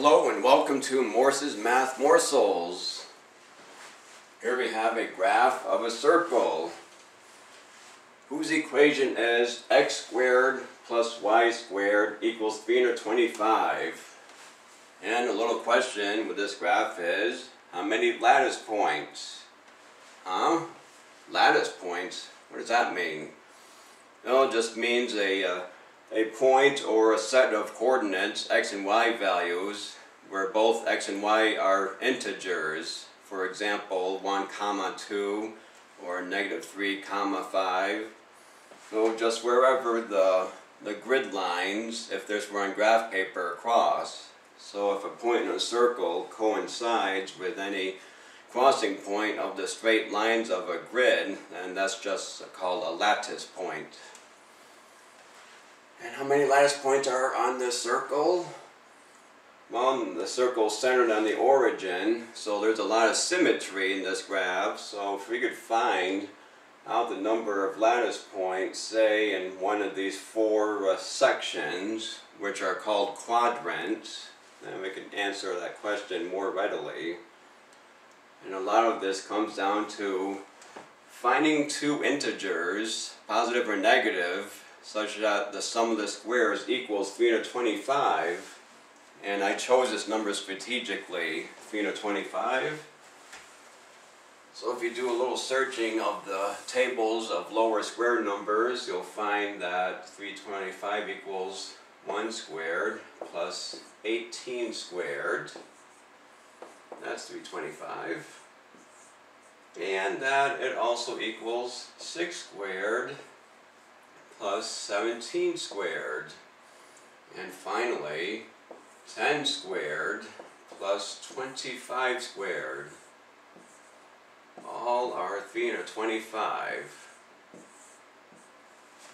Hello and welcome to Morse's Math Morsels. Here we have a graph of a circle whose equation is x squared plus y squared equals 325. And a little question with this graph is, how many lattice points? Huh? Lattice points? What does that mean? Well, it just means a uh, a point or a set of coordinates, x and y values, where both x and y are integers. For example, 1 comma 2 or negative 3 comma 5. So just wherever the, the grid lines, if there's one graph paper, cross. So if a point in a circle coincides with any crossing point of the straight lines of a grid, then that's just called a lattice point. Lattice points are on this circle? Well, the circle centered on the origin, so there's a lot of symmetry in this graph. So if we could find out the number of lattice points, say in one of these four uh, sections, which are called quadrants, then we can answer that question more readily. And a lot of this comes down to finding two integers, positive or negative, such that the sum of the squares equals 325 and I chose this number strategically 325 so if you do a little searching of the tables of lower square numbers you'll find that 325 equals 1 squared plus 18 squared. That's 325 and that it also equals 6 squared plus 17 squared. And finally, 10 squared plus 25 squared. All are 325.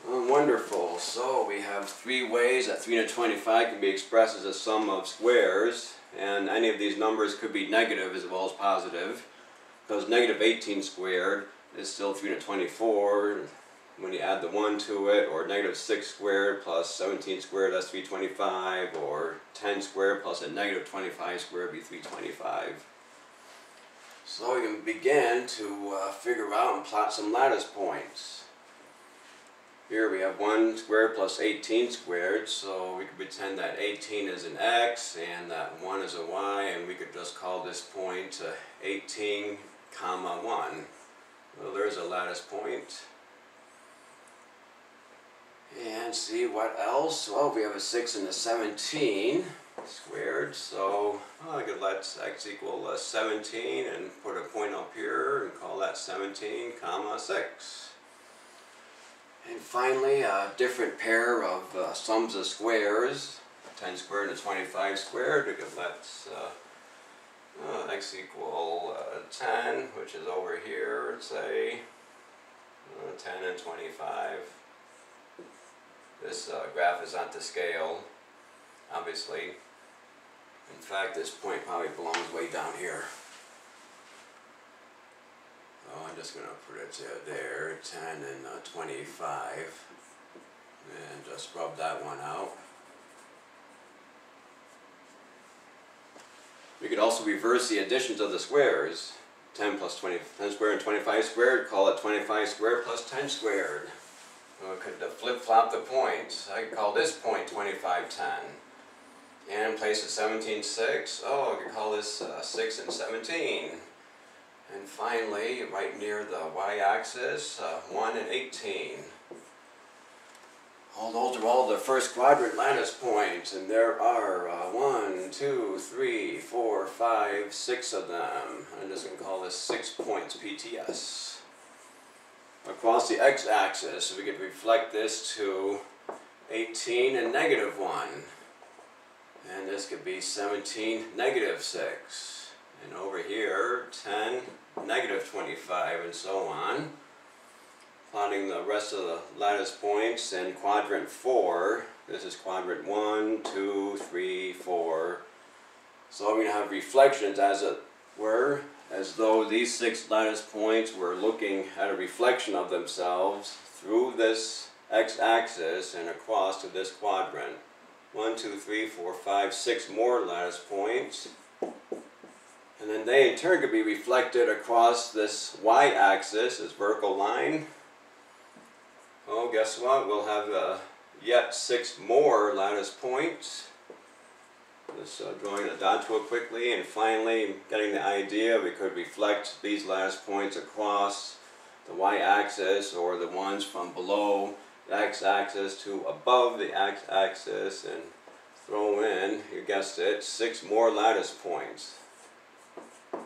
Oh, wonderful. So we have three ways that 325 can be expressed as a sum of squares. And any of these numbers could be negative as well as positive. Because negative 18 squared is still 324 when you add the 1 to it, or negative 6 squared plus 17 squared, that's 325, or 10 squared plus a negative 25 squared would be 325. So you can begin to uh, figure out and plot some lattice points. Here we have 1 squared plus 18 squared, so we could pretend that 18 is an x and that 1 is a y, and we could just call this point uh, 18 comma 1. Well, there's a lattice point. And see what else? Well, we have a 6 and a 17 squared, so I could let x equal uh, 17 and put a point up here and call that 17 comma 6. And finally, a different pair of uh, sums of squares, 10 squared and 25 squared, we could let uh, uh, x equal uh, 10, which is over here, say, uh, 10 and 25. This uh, graph is not to scale, obviously. In fact, this point probably belongs way down here. Oh, I'm just going to put it there, 10 and uh, 25. And just rub that one out. We could also reverse the additions of the squares. 10 plus 20, 10 squared and 25 squared, call it 25 squared plus 10 squared. We could flip-flop the points. I could call this point 2510. And in place of 17.6, oh, I could call this uh, 6 and 17. And finally, right near the y-axis, uh, 1 and 18. All those are all the first quadrant lattice points, and there are uh, one, two, three, four, five, six of them. I'm just going to call this 6 points PTS across the x-axis. So we could reflect this to 18 and negative 1. And this could be 17, negative 6. And over here, 10, negative 25, and so on. Plotting the rest of the lattice points in quadrant 4. This is quadrant 1, 2, 3, 4. So to have reflections as it were as though these six lattice points were looking at a reflection of themselves through this x-axis and across to this quadrant. one, two, three, four, five, six more lattice points. And then they in turn could be reflected across this y-axis, this vertical line. Oh, guess what? We'll have uh, yet six more lattice points. Just uh, drawing the dot tool quickly and finally getting the idea we could reflect these last points across the y-axis or the ones from below the x-axis to above the x-axis and throw in, you guessed it, six more lattice points. Uh,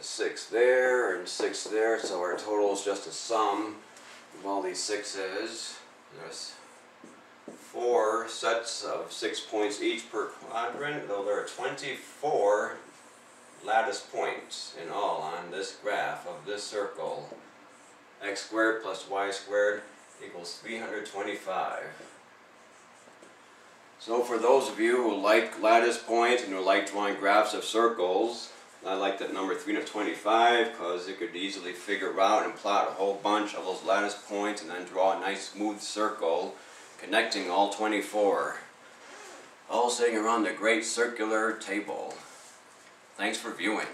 six there and six there, so our total is just a sum of all these sixes. There's four sets of six points each per quadrant, though there are 24 lattice points in all on this graph of this circle. x squared plus y squared equals 325. So for those of you who like lattice points and who like drawing graphs of circles, I like that number 325 because you could easily figure out and plot a whole bunch of those lattice points and then draw a nice smooth circle connecting all 24. All sitting around the great circular table. Thanks for viewing.